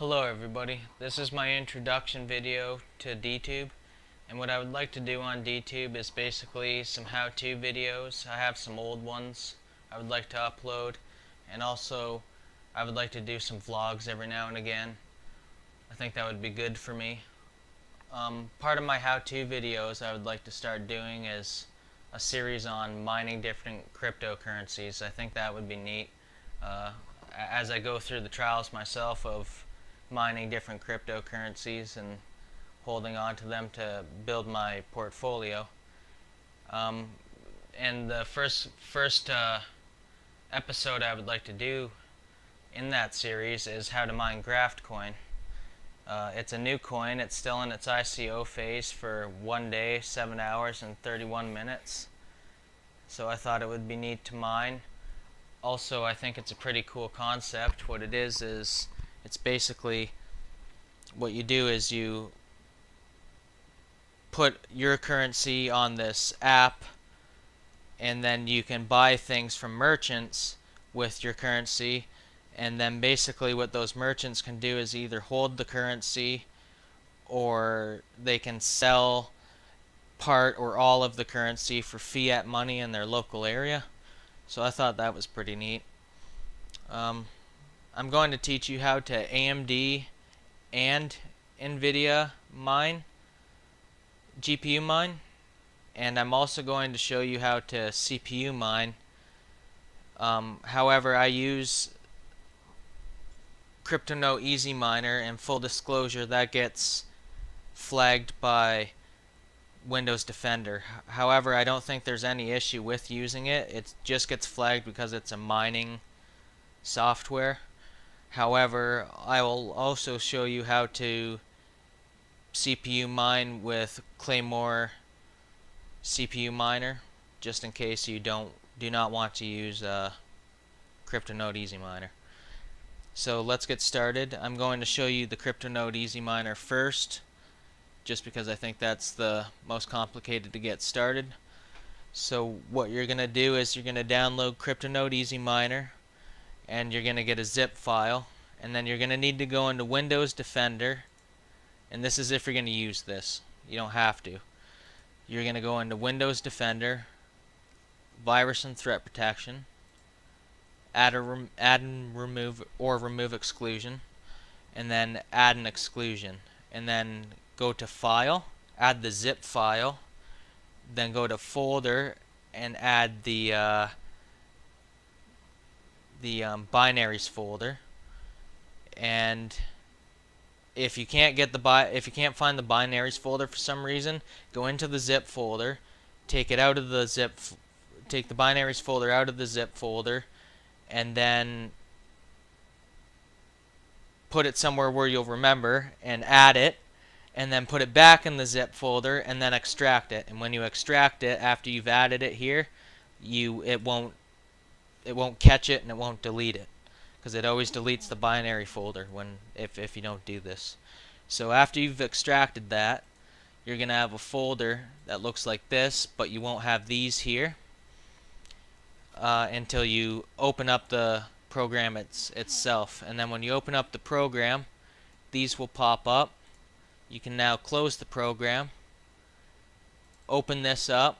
Hello everybody, this is my introduction video to DTube and what I would like to do on DTube is basically some how-to videos. I have some old ones I would like to upload and also I would like to do some vlogs every now and again. I think that would be good for me. Um, part of my how-to videos I would like to start doing is a series on mining different cryptocurrencies. I think that would be neat. Uh, as I go through the trials myself of mining different cryptocurrencies and holding on to them to build my portfolio. Um, and the first first uh, episode I would like to do in that series is how to mine Graftcoin. Uh, it's a new coin. It's still in its ICO phase for one day, seven hours, and 31 minutes. So I thought it would be neat to mine. Also, I think it's a pretty cool concept. What it is is it's basically what you do is you put your currency on this app and then you can buy things from merchants with your currency. And then basically what those merchants can do is either hold the currency or they can sell part or all of the currency for fiat money in their local area. So I thought that was pretty neat. Um, I'm going to teach you how to AMD and NVIDIA mine, GPU mine, and I'm also going to show you how to CPU mine. Um, however, I use CryptoNote Easy Miner, and full disclosure, that gets flagged by Windows Defender. However, I don't think there's any issue with using it. It just gets flagged because it's a mining software. However, I will also show you how to CPU mine with Claymore CPU miner just in case you don't do not want to use uh, CryptoNote Easy Miner. So let's get started. I'm going to show you the CryptoNote Easy Miner first just because I think that's the most complicated to get started. So what you're going to do is you're going to download CryptoNote Easy Miner and you're going to get a zip file and then you're going to need to go into Windows Defender and this is if you're going to use this. You don't have to. You're going to go into Windows Defender virus and threat protection add a rem add and remove or remove exclusion and then add an exclusion and then go to file add the zip file then go to folder and add the uh, the um, binaries folder. And if you can't get the bi if you can't find the binaries folder for some reason go into the zip folder take it out of the zip take the binaries folder out of the zip folder and then put it somewhere where you'll remember and add it and then put it back in the zip folder and then extract it. And when you extract it after you've added it here you it won't it won't catch it and it won't delete it because it always deletes the binary folder when if, if you don't do this. So after you've extracted that, you're going to have a folder that looks like this, but you won't have these here uh, until you open up the program it's, itself. And then when you open up the program, these will pop up. You can now close the program, open this up,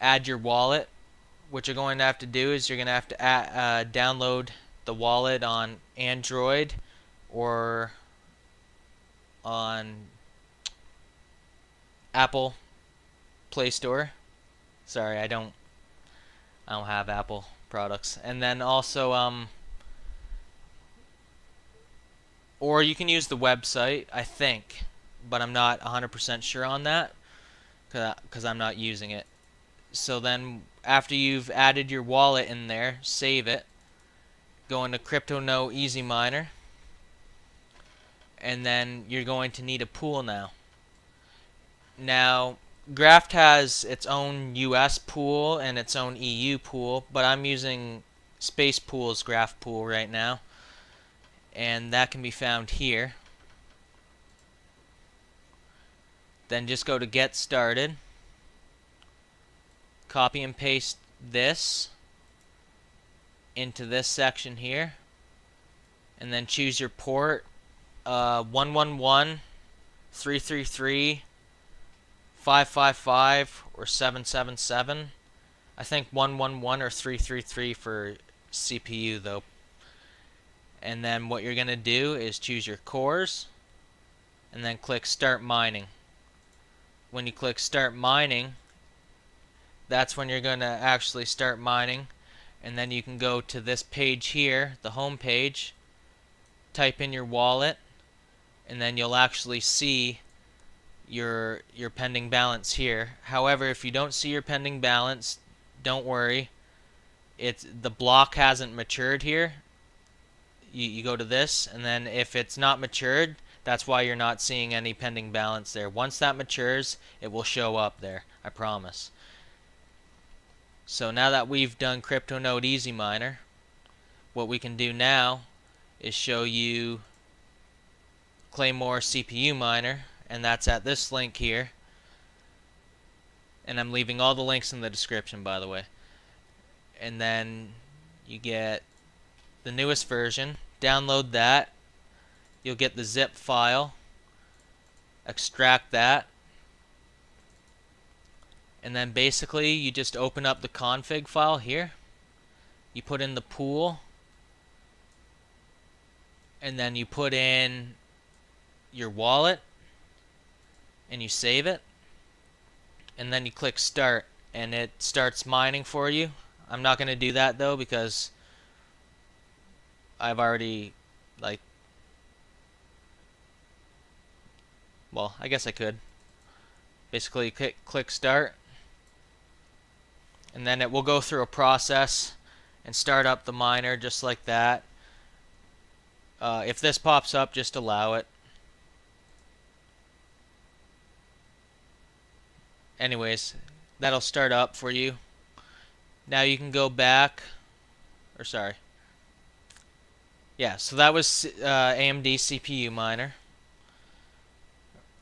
add your wallet, what you're going to have to do is you're going to have to uh, download the wallet on Android or on Apple Play Store. Sorry, I don't I don't have Apple products. And then also um or you can use the website, I think, but I'm not 100% sure on that because I'm not using it. So then after you've added your wallet in there, save it. Go into CryptoNote Easy Miner. And then you're going to need a pool now. Now, Graft has its own US pool and its own EU pool, but I'm using Space Pool's Graft pool right now. And that can be found here. Then just go to Get Started copy and paste this into this section here and then choose your port uh, 111 333 555 or 777 I think 111 or 333 for CPU though. And then what you're gonna do is choose your cores and then click start mining. When you click start mining that's when you're gonna actually start mining. And then you can go to this page here the home page type in your wallet and then you'll actually see your your pending balance here. However if you don't see your pending balance don't worry. It's the block hasn't matured here. You, you go to this and then if it's not matured that's why you're not seeing any pending balance there. Once that matures it will show up there I promise so now that we've done CryptoNote Easy Miner what we can do now is show you Claymore CPU Miner and that's at this link here. And I'm leaving all the links in the description by the way. And then you get the newest version. Download that. You'll get the zip file. Extract that and then basically you just open up the config file here. You put in the pool. And then you put in your wallet. And you save it. And then you click start. And it starts mining for you. I'm not gonna do that though because I've already like well I guess I could. Basically click, click start and then it will go through a process and start up the miner just like that. Uh, if this pops up just allow it. Anyways that'll start up for you. Now you can go back or sorry. Yeah so that was uh, AMD CPU miner.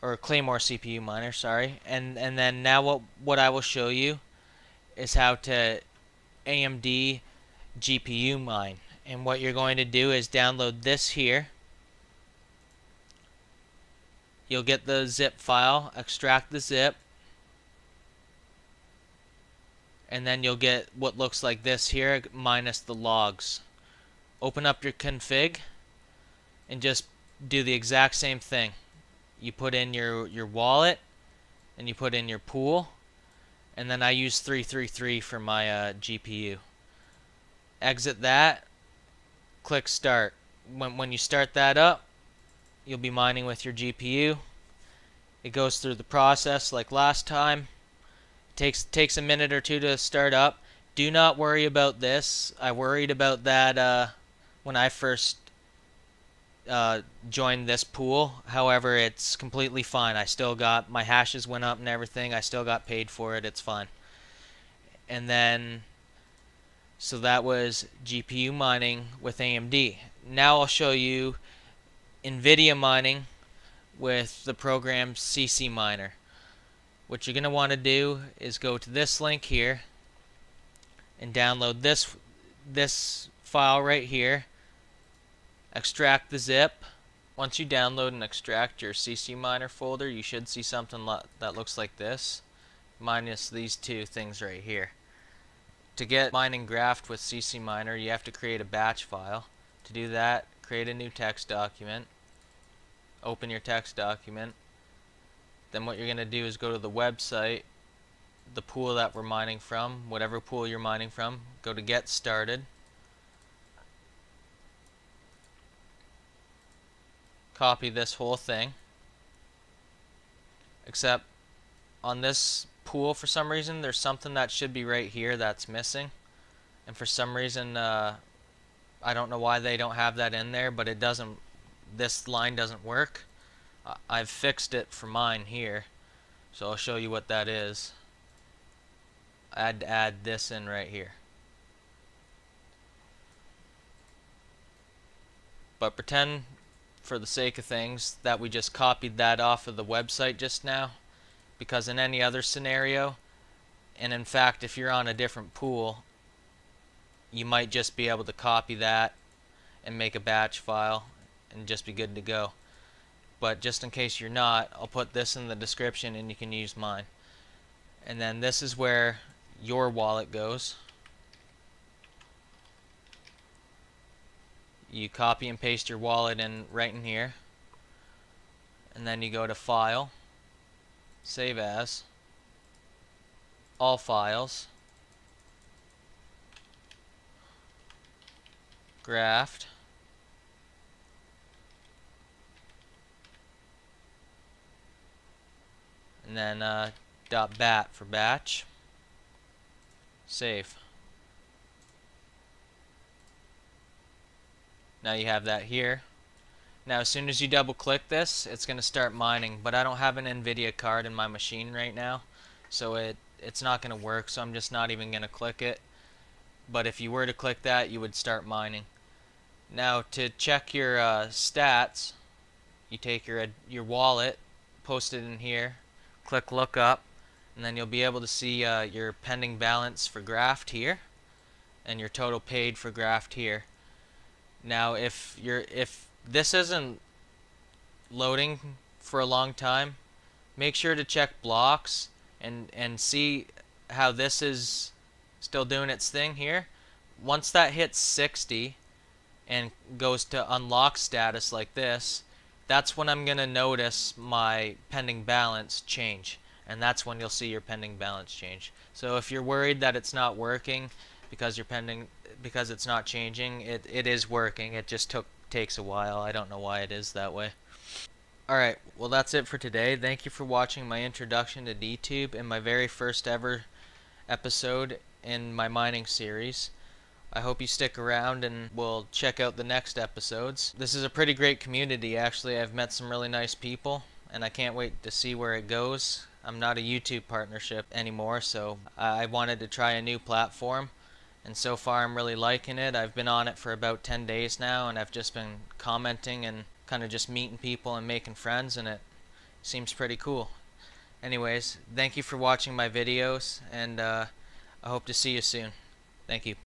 Or Claymore CPU miner sorry. And and then now what what I will show you is how to AMD GPU mine. And what you're going to do is download this here. You'll get the zip file extract the zip. And then you'll get what looks like this here minus the logs. Open up your config and just do the exact same thing. You put in your your wallet and you put in your pool and then I use 333 for my uh, GPU exit that click start when, when you start that up you'll be mining with your GPU it goes through the process like last time takes takes a minute or two to start up. Do not worry about this. I worried about that uh, when I first uh, joined this pool. However, it's completely fine. I still got my hashes went up and everything. I still got paid for it. It's fine. And then, so that was GPU mining with AMD. Now I'll show you NVIDIA mining with the program CC Miner what you're going to want to do is go to this link here and download this this file right here extract the zip. Once you download and extract your CC miner folder you should see something that looks like this minus these two things right here. To get mining Graft with CC miner you have to create a batch file. To do that create a new text document. Open your text document. Then what you're going to do is go to the website the pool that we're mining from whatever pool you're mining from. Go to get started copy this whole thing except on this pool for some reason there's something that should be right here that's missing. And for some reason uh, I don't know why they don't have that in there but it doesn't this line doesn't work. I've fixed it for mine here so I'll show you what that is. I had to add this in right here. But pretend for the sake of things that we just copied that off of the website just now because in any other scenario and in fact if you're on a different pool you might just be able to copy that and make a batch file and just be good to go. But just in case you're not, I'll put this in the description and you can use mine. And then this is where your wallet goes. You copy and paste your wallet in right in here. And then you go to File, Save As, All Files, Graft, and then uh, dot bat for batch save now you have that here. Now as soon as you double click this it's gonna start mining but I don't have an Nvidia card in my machine right now so it it's not gonna work so I'm just not even gonna click it. But if you were to click that you would start mining. Now to check your uh, stats you take your your wallet post it in here click look up and then you'll be able to see uh, your pending balance for graft here and your total paid for graft here now if you're if this isn't loading for a long time make sure to check blocks and and see how this is still doing its thing here once that hits 60 and goes to unlock status like this that's when I'm going to notice my pending balance change. And that's when you'll see your pending balance change. So if you're worried that it's not working because you're pending because it's not changing, it, it is working. It just took takes a while. I don't know why it is that way. Alright, well that's it for today. Thank you for watching my introduction to DTube and my very first ever episode in my mining series. I hope you stick around and we'll check out the next episodes. This is a pretty great community actually. I've met some really nice people and I can't wait to see where it goes. I'm not a YouTube partnership anymore so I wanted to try a new platform and so far I'm really liking it. I've been on it for about 10 days now and I've just been commenting and kind of just meeting people and making friends and it seems pretty cool. Anyways, thank you for watching my videos and uh, I hope to see you soon. Thank you.